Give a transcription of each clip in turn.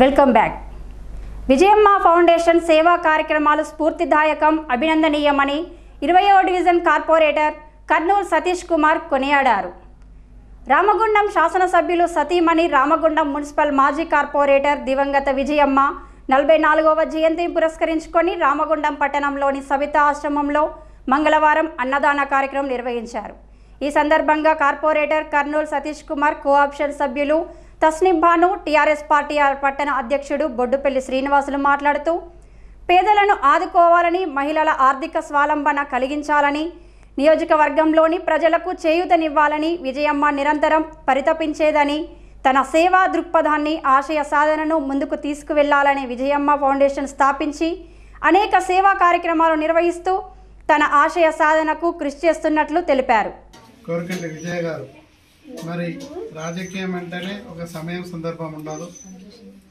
Welcome back. Vijayamma foundation సేవా కార్యక్రమాలు స్ఫూర్తిదాయకం అభినందనీయమని ఇరవయో డివిజన్ కార్పొరేటర్ కర్నూలు సతీష్ కుమార్ కొనియాడారు. రామగుండం శాసనసభ్యులు సతీమణి రామగుండం మున్సిపల్ మాజీ కార్పొరేటర్ దివంగత విజయమ్మ నలభై నాలుగవ జయంతిని పురస్కరించుకొని రామగుండం పట్టణంలోని సవిత ఆశ్రమంలో మంగళవారం అన్నదాన కార్యక్రమం నిర్వహించారు. ఈ సందర్భంగా కార్పొరేటర్ కర్నూలు సతీష్ కుమార్ కోఆప్షన్ సభ్యులు తస్నింబాను టీఆర్ఎస్ పార్టీ పట్టణ అధ్యక్షుడు బొడ్డుపల్లి శ్రీనివాసులు మాట్లాడుతూ పేదలను ఆదుకోవాలని మహిళల ఆర్థిక స్వాలంబన కలిగించాలని నియోజకవర్గంలోని ప్రజలకు చేయూతనివ్వాలని విజయమ్మ నిరంతరం పరితపించేదని తన సేవా దృక్పథాన్ని ఆశయ సాధనను ముందుకు తీసుకువెళ్ళాలని విజయమ్మ ఫౌండేషన్ స్థాపించి అనేక సేవా కార్యక్రమాలు నిర్వహిస్తూ తన ఆశయ సాధనకు కృషి చేస్తున్నట్లు తెలిపారు. కోరికంటి గారు. మరి రాజకీయం అంటేనే ఒక సమయం సందర్భం ఉండదు.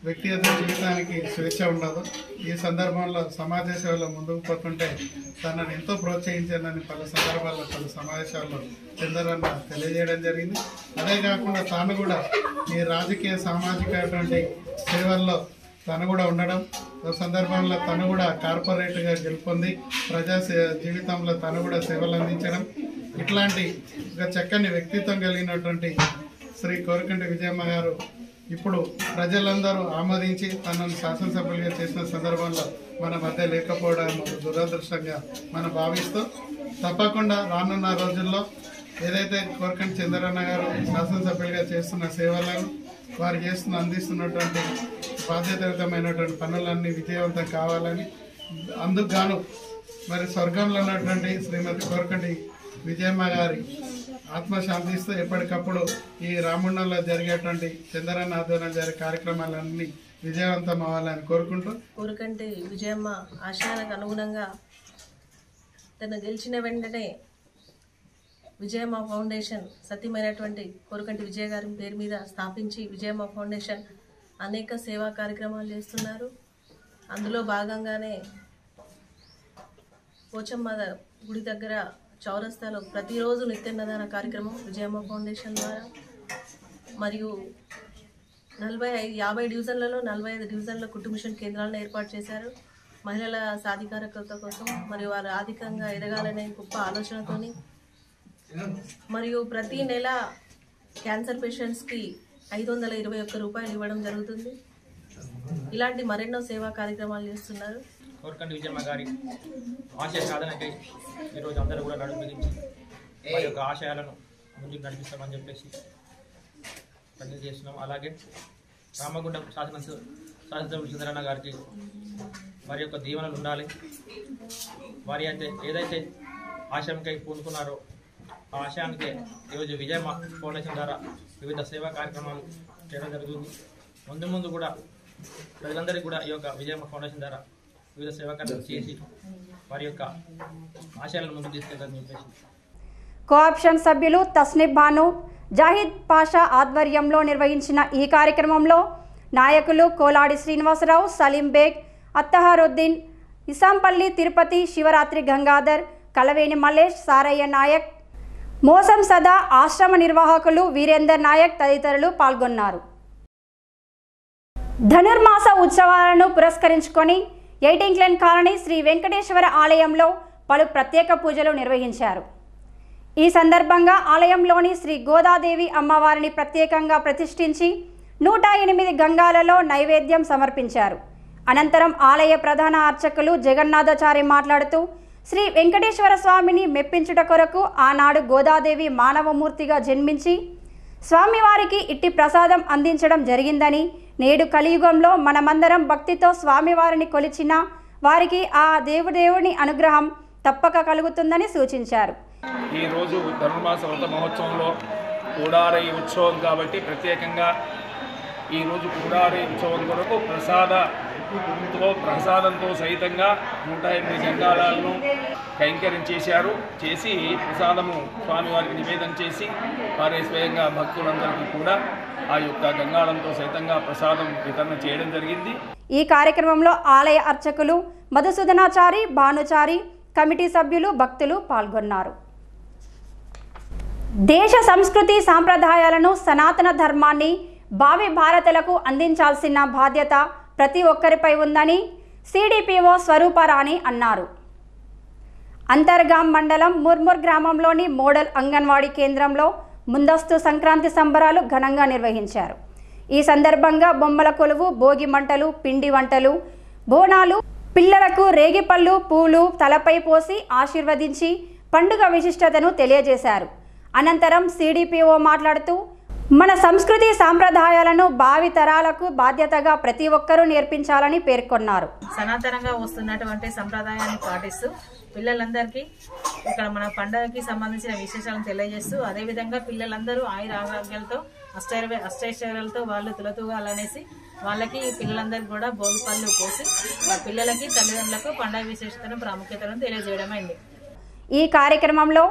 వ్యక్తిగత జీవితానికి స్వేచ్ఛ ఉండదు. ఈ సందర్భంలో సమాజ సేవలో ముందుకు పోతుంటే తనని ఎంతో ప్రోత్సహించానని పలు సందర్భాల్లో పలు సమావేశాల్లో చంద్రన్న తెలియజేయడం జరిగింది. అదే కాకుండా తాను కూడా ఈ రాజకీయ సామాజికటువంటి సేవల్లో తను కూడా ఉండడం. ఒక సందర్భంలో తను కూడా కార్పొరేట్గా గెలుపొంది ప్రజా సే- జీవితంలో తను కూడా సేవలు అందించడం. ఇట్లాంటి ఒక చక్కని వ్యక్తిత్వం కలిగినటువంటి శ్రీ కోరకంటి విజయమ్మ గారు ఇప్పుడు ప్రజలందరూ ఆమోదించి తనను శాసనసభ్యులుగా చేసిన సందర్భంలో మన మధ్య లేకపోవడం దురదృష్టంగా మనం భావిస్తూ తప్పకుండా రానున్న రోజుల్లో ఏదైతే కోరకంటి చంద్రన్న గారు శాసనసభ్యులుగా చేస్తున్న సేవలను వారు చేస్తున్న అందిస్తున్నటువంటి బాధ్యతయుతమైనటువంటి పనులన్నీ విజయవంతం కావాలని అందుకు గాను మరి స్వర్గంలో ఉన్నటువంటి శ్రీమతి కోరకంటి విజయమ్మ గారి ఆత్మశాంతిస్తూ ఎప్పటికప్పుడు ఈ రాముండంలో జరిగేటువంటి చంద్రన్న ఆధ్వర్యంలో జరిగే కార్యక్రమాలన్నీ విజయవంతం అవ్వాలని కోరుకుంటూ కోరికంటే విజయమ్మ ఆశయాలకు అనుగుణంగా తను గెలిచిన వెంటనే విజయమ్మ ఫౌండేషన్ సత్యమైనటువంటి కోరికంటి విజయ గారి పేరు మీద స్థాపించి విజయమ్మ ఫౌండేషన్ అనేక సేవా కార్యక్రమాలు చేస్తున్నారు. అందులో భాగంగానే పోచమ్మ గుడి దగ్గర చౌరస్తాలో ప్రతిరోజు నిత్యన్నదాన కార్యక్రమం విజయమ్మ ఫౌండేషన్ ద్వారా. మరియు నలభై ఐదు యాభై డివిజన్లలో నలభై ఐదు డివిజన్ల కుటుంబ మిషన్ కేంద్రాలను ఏర్పాటు చేశారు. మహిళల సాధికారకత కోసం మరియు వారు ఆర్థికంగా ఎదగాలనే గొప్ప ఆలోచనతోని మరియు ప్రతి నెల క్యాన్సర్ పేషెంట్స్కి ఐదు వందల ఇరవై ఒక్క రూపాయలు ఇవ్వడం జరుగుతుంది. ఇలాంటి మరెన్నో సేవా కార్యక్రమాలు చేస్తున్నారు. కోరకండి విజయమ్మ గారి ఆశయ సాధనకై ఈరోజు అందరూ కూడా నడుము బిగించి వారి యొక్క ఆశయాలను ముందుకు నడిపిస్తామని చెప్పేసి ప్రతిజ్ఞ చేస్తున్నాం. అలాగే రామగుండం శాసన శాసనసభ్యులు చంద్రన్న గారికి వారి యొక్క దీవెనలు ఉండాలి. వారి అయితే ఏదైతే ఆశయంకై పూనుకున్నారో ఆ ఆశయానికి ఈరోజు విజయమ్మ ఫౌండేషన్ ద్వారా వివిధ సేవా కార్యక్రమాలు చేయడం జరుగుతుంది. ముందు ముందు కూడా ప్రజలందరికీ కూడా ఈ యొక్క విజయమ్మ ఫౌండేషన్ ద్వారా వివిధ సేవా కార్యక్రమాలు చేసి వారి యొక్క ఆశయాలను ముందుకు తీసుకెళ్తారని చెప్పేసి. కోఆప్షన్ సభ్యులు తస్నిబ్ భాను జాహిద్ పాషా ఆధ్వర్యంలో నిర్వహించిన ఈ కార్యక్రమంలో నాయకులు కోలాడి శ్రీనివాసరావు సలీం బేగ్ అత్తహారుద్దీన్ ఇసాంపల్లి తిరుపతి శివరాత్రి గంగాధర్ కలవేని మల్లేష్ సారయ్య నాయక్ మోసం సదా ఆశ్రమ నిర్వాహకులు వీరేందర్ నాయక్ తదితరులు పాల్గొన్నారు. ధనుర్మాస ఉత్సవాలను పురస్కరించుకొని ఎయిటింగ్లెన్ కాలనీ శ్రీ వెంకటేశ్వర ఆలయంలో పలు ప్రత్యేక పూజలు నిర్వహించారు. ఈ సందర్భంగా ఆలయంలోని శ్రీ గోదాదేవి అమ్మవారిని ప్రత్యేకంగా ప్రతిష్ఠించి నూట ఎనిమిది గంగాలలో నైవేద్యం సమర్పించారు. అనంతరం ఆలయ ప్రధాన అర్చకులు జగన్నాథాచారి మాట్లాడుతూ శ్రీ వెంకటేశ్వర స్వామిని మెప్పించుట కొరకు ఆనాడు గోదాదేవి మానవమూర్తిగా జన్మించి స్వామివారికి ఇట్టి ప్రసాదం అందించడం జరిగిందని నేడు కలియుగంలో మనమందరం భక్తితో స్వామివారిని కొలిచిన వారికి ఆ దేవుదేవుని అనుగ్రహం తప్పక కలుగుతుందని సూచించారు. ఈరోజు ధనుర్మాస వ్రత మహోత్సవంలో కూడారై ఉత్సవం కాబట్టి ప్రత్యేకంగా ఈరోజు కూడారై ఉత్సవం కొరకు ప్రసాద ప్రసాదంతో సహితంగా నూట ఎనిమిది జంగాలను కైంకర్యం చేశారు. చేసి ప్రసాదము స్వామివారికి నివేదన చేసి వారే స్వయంగా భక్తులందరికీ కూడా ఆ యొక్క గంగాళంతో సైతంగా ప్రసాదం వితరణ చేయడం జరిగింది. ఈ కార్యక్రమంలో ఆలయ అర్చకులు మధుసూదనాచారి భానుచారి కమిటీ సభ్యులు భక్తులు పాల్గొన్నారు. దేశ సంస్కృతి సాంప్రదాయాలను సనాతన ధర్మాన్ని భావి భారతలకు అందించాల్సిన బాధ్యత ప్రతి ఒక్కరిపై ఉందని సిడిపిఓ స్వరూపరాణి అన్నారు. అంతర్గాం మండలం ముర్ముర్ గ్రామంలోని మోడల్ అంగన్వాడీ కేంద్రంలో ముందస్తు సంక్రాంతి సంబరాలు ఘనంగా నిర్వహించారు. ఈ సందర్భంగా బొమ్మల కొలువు భోగి మంటలు పిండి వంటలు బోనాలు పిల్లలకు రేగిపళ్ళు పూలు తలపై పోసి ఆశీర్వదించి పండుగ విశిష్టతను తెలియజేశారు. అనంతరం సిడిపిఓ మాట్లాడుతూ మన సంస్కృతి సాంప్రదాయాలను భావి తరాలకు బాధ్యతగా ప్రతి ఒక్కరూ నేర్పించాలని పేర్కొన్నారు. సనాతనంగా వస్తున్నటువంటి సంప్రదాయాన్ని పాటిస్తూ పిల్లలందరికీ ఇక్కడ మన పండుగకి సంబంధించిన విశేషాలను తెలియజేస్తూ అదేవిధంగా పిల్లలందరూ ఆయుర ఆరోగ్యాలతో అష్టైర్వ అష్టైశ్వర్యాలతో వాళ్ళు తులతూగాలనేసి వాళ్ళకి పిల్లలందరికీ కూడా భోగి పళ్ళు పోసి పిల్లలకి తల్లిదండ్రులకు పండుగ విశేషతను ప్రాముఖ్యతను తెలియజేయడం అయింది ఈ కార్యక్రమంలో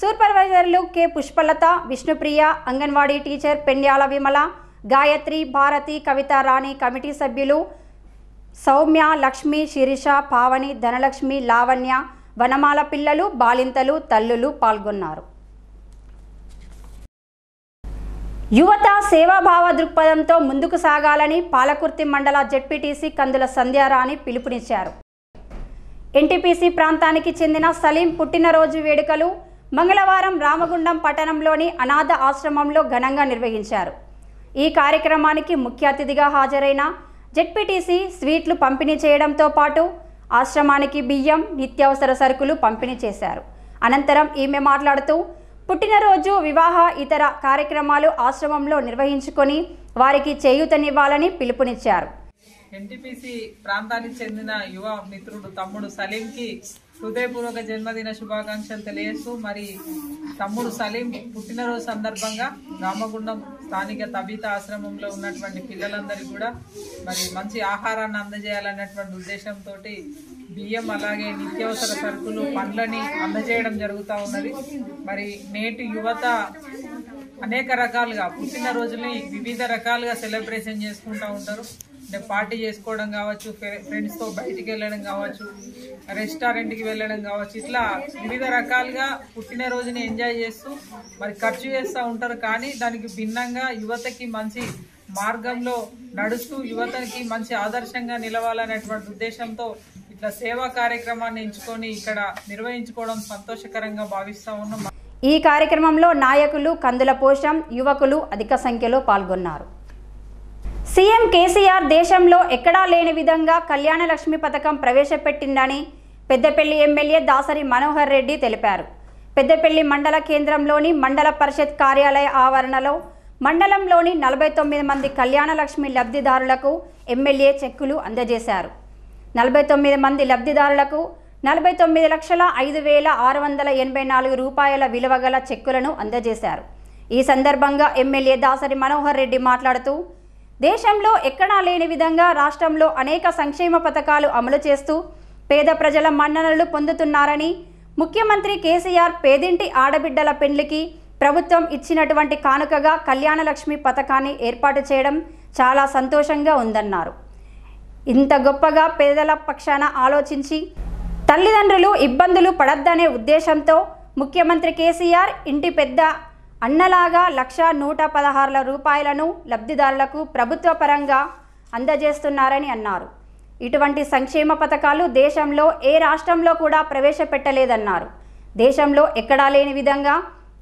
సూపర్వైజర్లు K. Pushpalatha Vishnupriya anganwadi teacher Pendyala Vimala Gayatri Bharathi Kavitha Rani committee సభ్యులు సౌమ్య లక్ష్మి శిరీష పావని ధనలక్ష్మి లావణ్య వనమాల పిల్లలు బాలింతలు తల్లులు పాల్గొన్నారు. యువత సేవాభావ దృక్పథంతో ముందుకు సాగాలని పాలకుర్తి మండల జెడ్పీటీసీ కందుల సంధ్యారాణి పిలుపునిచ్చారు. ఎన్టీపీసీ ప్రాంతానికి చెందిన సలీం పుట్టినరోజు వేడుకలు మంగళవారం రామగుండం పట్టణంలోని అనాథ ఆశ్రమంలో ఘనంగా నిర్వహించారు. ఈ కార్యక్రమానికి ముఖ్య అతిథిగా హాజరైన జెడ్పీటీసీ స్వీట్లు పంపిణీ చేయడంతో పాటు ఆశ్రమానికి బియ్యం నిత్యావసర సరుకులు పంపిణీ చేశారు. అనంతరం ఈమె మాట్లాడుతూ పుట్టినరోజు వివాహ ఇతర కార్యక్రమాలు ఆశ్రమంలో నిర్వహించుకొని వారికి చేయూతనివ్వాలని పిలుపునిచ్చారు. ఎన్టీపీసీ ప్రాంతానికి చెందిన యువ మిత్రుడు తమ్ముడు సలీంకి హృదయపూర్వక జన్మదిన శుభాకాంక్షలు తెలియజేస్తూ మరి తమ్ముడు సలీం పుట్టినరోజు సందర్భంగా రామగుండం స్థానిక తబిత ఆశ్రమంలో ఉన్నటువంటి పిల్లలందరికీ కూడా మరి మంచి ఆహారాన్ని అందజేయాలన్నటువంటి ఉద్దేశంతో బియ్యం అలాగే నిత్యావసర సరుకులు పండ్లని అందజేయడం జరుగుతూ ఉన్నది. మరి నేటి యువత అనేక రకాలుగా పుట్టినరోజుని వివిధ రకాలుగా సెలబ్రేషన్ చేసుకుంటూ ఉంటారు. అంటే పార్టీ చేసుకోవడం కావచ్చు ఫ్రెండ్స్తో బయటికి వెళ్ళడం కావచ్చు రెస్టారెంట్కి వెళ్ళడం కావచ్చు ఇట్లా వివిధ రకాలుగా పుట్టినరోజుని ఎంజాయ్ చేస్తూ మరి ఖర్చు చేస్తూ ఉంటారు. కానీ దానికి భిన్నంగా యువతకి మంచి మార్గంలో నడుస్తూ యువతకి మంచి ఆదర్శంగా నిలవాలనేటువంటి ఉద్దేశంతో ఇట్లా సేవా కార్యక్రమాన్ని ఎంచుకొని ఇక్కడ నిర్వహించుకోవడం సంతోషకరంగా భావిస్తూ ఉన్నాం. ఈ కార్యక్రమంలో నాయకులు కందుల పోషం యువకులు అధిక సంఖ్యలో పాల్గొన్నారు. సీఎం కేసీఆర్ దేశంలో ఎక్కడా లేని విధంగా కళ్యాణ లక్ష్మి పథకం ప్రవేశపెట్టిందని పెద్దపల్లి ఎమ్మెల్యే దాసరి మనోహర్ రెడ్డి తెలిపారు. పెద్దపల్లి మండల కేంద్రంలోని మండల పరిషత్ కార్యాలయ ఆవరణలో మండలంలోని నలభై తొమ్మిది మంది కళ్యాణ లక్ష్మి లబ్ధిదారులకు ఎమ్మెల్యే చెక్కులు అందజేశారు. నలభై తొమ్మిది మంది లబ్ధిదారులకు నలభై తొమ్మిది లక్షల ఐదు వేల ఆరు వందల ఎనభై నాలుగు రూపాయల విలువ గల చెక్కులను అందజేశారు. ఈ సందర్భంగా ఎమ్మెల్యే దాసరి మనోహర్ రెడ్డి మాట్లాడుతూ దేశంలో ఎక్కడా లేని విధంగా రాష్ట్రంలో అనేక సంక్షేమ పథకాలు అమలు చేస్తూ పేద ప్రజల మన్ననలు పొందుతున్నారని ముఖ్యమంత్రి కేసీఆర్ పేదింటి ఆడబిడ్డల పెండ్లికి ప్రభుత్వం ఇచ్చినటువంటి కానుకగా కళ్యాణలక్ష్మి పథకాన్ని ఏర్పాటు చేయడం చాలా సంతోషంగా ఉందన్నారు. ఇంత గొప్పగా పేదల పక్షాన ఆలోచించి తల్లిదండ్రులు ఇబ్బందులు పడద్దనే ఉద్దేశంతో ముఖ్యమంత్రి కేసీఆర్ ఇంటి పెద్ద అన్నలాగా లక్ష నూట పదహారుల రూపాయలను లబ్ధిదారులకు ప్రభుత్వ పరంగా అందజేస్తున్నారని అన్నారు. ఇటువంటి సంక్షేమ పథకాలు దేశంలో ఏ రాష్ట్రంలో కూడా ప్రవేశపెట్టలేదన్నారు. దేశంలో ఎక్కడా లేని విధంగా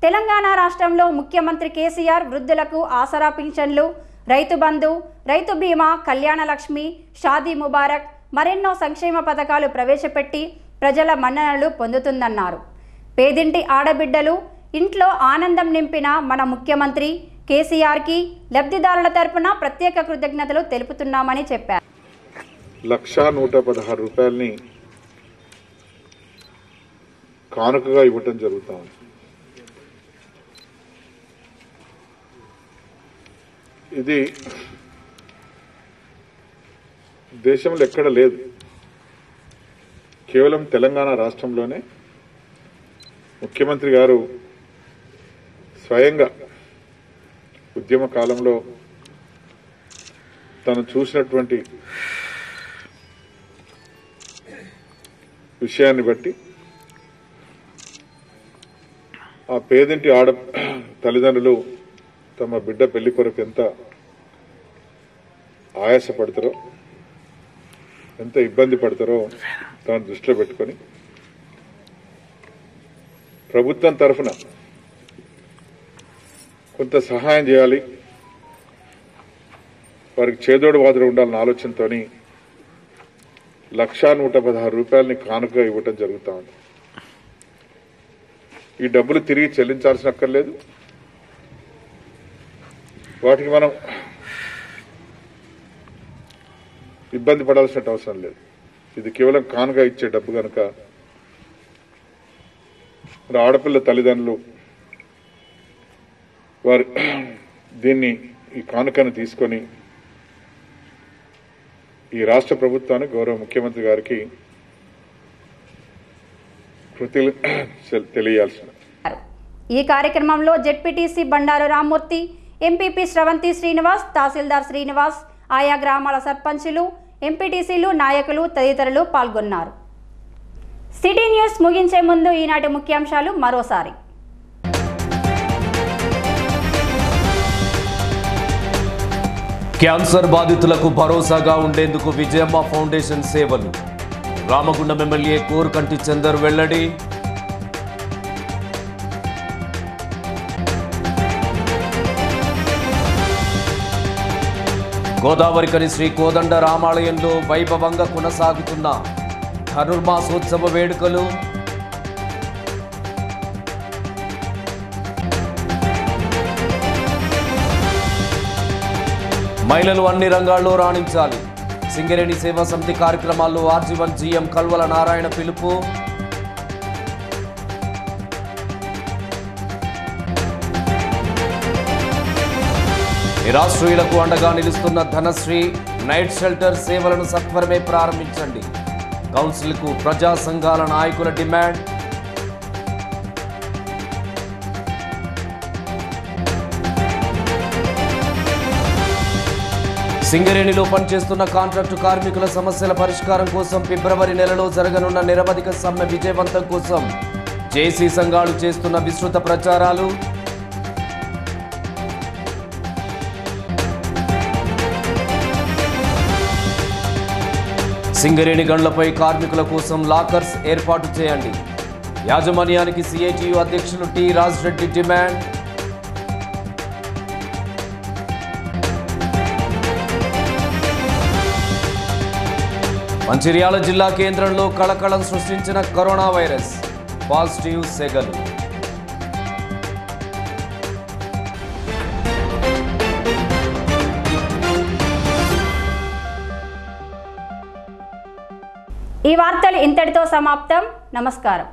తెలంగాణ రాష్ట్రంలో ముఖ్యమంత్రి కేసీఆర్ వృద్ధులకు ఆసరా పింఛన్లు రైతు బంధు రైతు బీమా కళ్యాణ లక్ష్మి షాదీ ముబారక్ మరెన్నో సంక్షేమ పథకాలు ప్రవేశపెట్టి ప్రజల మన్ననలు పొందుతుందన్నారు. పేదింటి ఆడబిడ్డలు ఇంట్లో ఆనందం నింపిన మన ముఖ్యమంత్రి కేసీఆర్కి లబ్ధిదారుల తరపున ప్రత్యేక కృతజ్ఞతలు తెలుపుతున్నామని చెప్పారు. లక్షా నూట పదహారు రూపాయలని కానుకగా ఇవ్వటం జరుగుతుంది ఇది దేశంలో ఎక్కడ లేదు. కేవలం తెలంగాణ రాష్ట్రంలోనే ముఖ్యమంత్రి గారు స్వయంగా ఉద్యమ కాలంలో తను చూసినటువంటి విషయాన్ని బట్టి ఆ పేదింటి ఆడ తల్లిదండ్రులు తమ బిడ్డ పెళ్ళి కొరకు ఎంత ఆయాసపడతారో ఎంత ఇబ్బంది పడతారో దాన్ని దృష్టిలో పెట్టుకొని ప్రభుత్వం తరఫున కొంత సహాయం చేయాలి. వారికి చేదోడు వాదుడు ఉండాలన్న ఆలోచనతోని లక్షా నూట పదహారు రూపాయలని కానుక ఇవ్వటం జరుగుతుంది ఈ డబ్బులు తిరిగి చెల్లించాల్సిన అక్కర్లేదు వాటికి మనం ఇబ్బంది పడాల్సిన అవసరం లేదు. ఇది కేవలం కానుక ఇచ్చే డబ్బు కనుక ఆడపిల్ల తల్లిదండ్రులు వారు దీన్ని ఈ కానుకను తీసుకొని ఈ రాష్ట్ర ప్రభుత్వానికి గౌరవ ముఖ్యమంత్రి గారికి కృతులు తెలియాల్సిన ఈ కార్యక్రమంలో జెడ్పీటీసీ బండారు రామ్మూర్తి ఎంపీపీ శ్రవంతి శ్రీనివాస్ తహసీల్దార్ శ్రీనివాస్ ఆయా గ్రామాల సర్పంచులు ఎంపీటీసీలు నాయకులు తదితరులు పాల్గొన్నారు. సిటీ న్యూస్ ముగించే ముందు ఈనాటి ముఖ్యాంశాలు మరోసారి. క్యాన్సర్ బాధితులకు భరోసాగా ఉండేందుకు విజయమ్మ ఫౌండేషన్ సేవలు. రామగుండం ఎమ్మెల్యే కోరుకంటి చందర్ వెల్లడి. గోదావరికని శ్రీ కోదండ రామాలయంలో వైభవంగా కొనసాగుతున్న ధనుర్మాసోత్సవ వేడుకలు. మహిళలు అన్ని రంగాల్లో రాణించాలి. సింగరేణి సేవా సమితి కార్యక్రమాల్లో ఆర్జీవన్ జీఎం కల్వల నారాయణ పిలుపు. నిరాశ్రయులకు అండగా నిలుస్తున్న ధనశ్రీ నైట్ షెల్టర్ సేవలను సత్వరమే ప్రారంభించండి. కౌన్సిల్కు ప్రజా సంఘాల నాయకుల డిమాండ్. సింగరేణిలో పనిచేస్తున్న కాంట్రాక్టు కార్మికుల సమస్యల పరిష్కారం కోసం ఫిబ్రవరి నెలలో జరగనున్న నిరవధిక సమ్మె విజయవంతం కోసం జేసీ సంఘాలు చేస్తున్న విస్తృత ప్రచారాలు. సింగరేణి గండ్లపై కార్మికుల కోసం లాకర్స్ ఏర్పాటు చేయండి. యాజమాన్యానికి సిఐటియు అధ్యక్షులు టి రాజ్రెడ్డి డిమాండ్. మంచిర్యాల జిల్లా కేంద్రంలో కళకళం సృష్టించిన కరోనా వైరస్. పాజిటివ్ సెగలు. ఈ వార్తలు ఇంతటితో సమాప్తం. నమస్కారం.